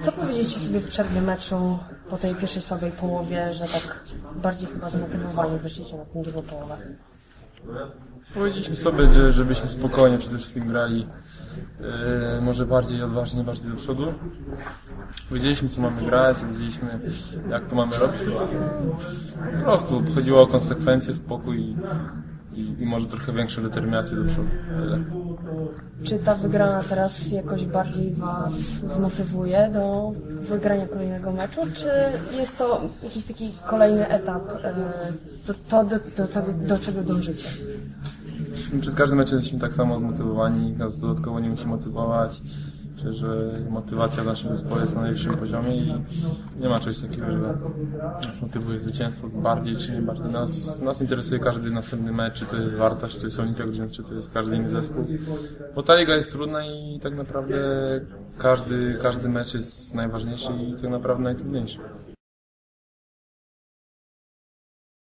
Co powiedzieliście sobie w przerwie meczu po tej pierwszej słabej połowie, że tak bardziej chyba zmotywowani wyszliście na tę drugą połowę? Powiedzieliśmy sobie, że żebyśmy spokojnie przede wszystkim grali, e, może bardziej odważnie, bardziej do przodu. Wiedzieliśmy, co mamy grać, wiedzieliśmy, jak to mamy robić. Po prostu chodziło o konsekwencje, spokój i, i, może trochę większą determinację do przodu. Tyle. Czy ta wygrana teraz jakoś bardziej Was zmotywuje do wygrania kolejnego meczu, czy jest to jakiś taki kolejny etap, e, do, to, do, do, tego, do czego dążycie? Przez każdy mecz jesteśmy tak samo zmotywowani, nas dodatkowo nie musi motywować. Myślę, że motywacja w naszym zespole jest na najwyższym poziomie i nie ma czegoś takiego, że nas motywuje zwycięstwo bardziej czy nie bardziej. Nas, nas interesuje każdy następny mecz, czy to jest Warta, czy to jest Olimpia Gdynia, czy to jest każdy inny zespół. Bo ta liga jest trudna i tak naprawdę każdy, każdy mecz jest najważniejszy i tak naprawdę najtrudniejszy.